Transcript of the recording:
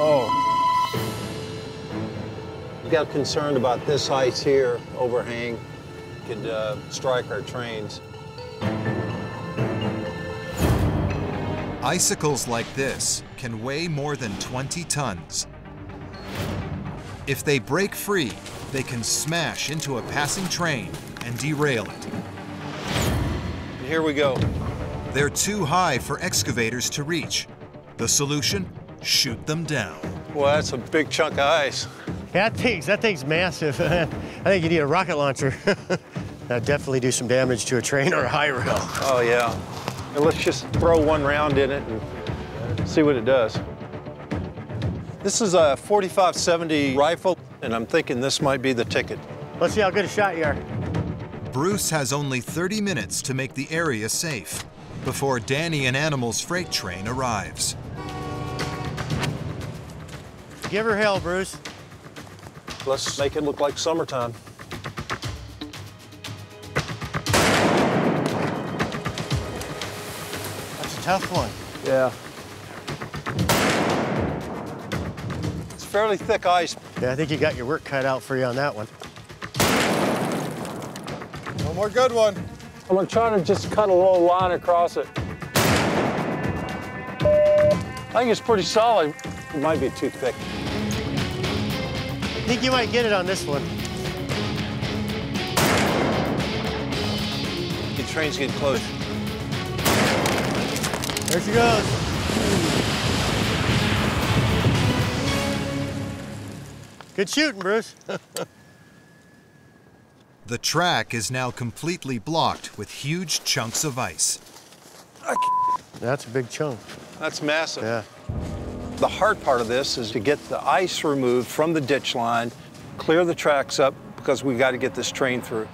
Oh. we Got concerned about this ice here, overhang, could uh, strike our trains. Icicles like this can weigh more than 20 tons. If they break free, they can smash into a passing train and derail it. Here we go. They're too high for excavators to reach. The solution? Shoot them down. Well, that's a big chunk of ice. Yeah, that thing's, that thing's massive. I think you need a rocket launcher. That'd definitely do some damage to a train or a high rail. Oh, yeah. And let's just throw one round in it and see what it does. This is a 4570 rifle, and I'm thinking this might be the ticket. Let's see how good a shot you are. Bruce has only 30 minutes to make the area safe before Danny and Animal's freight train arrives. Give her hell, Bruce. Let's make it look like summertime. That's a tough one. Yeah. It's fairly thick ice. Yeah, I think you got your work cut out for you on that one. One more good one. I'm gonna try to just cut a little line across it. I think it's pretty solid. It might be too thick. I think you might get it on this one. The train's getting close. There she goes. Good shooting, Bruce. The track is now completely blocked with huge chunks of ice. That's a big chunk. That's massive. Yeah. The hard part of this is to get the ice removed from the ditch line, clear the tracks up, because we got to get this train through.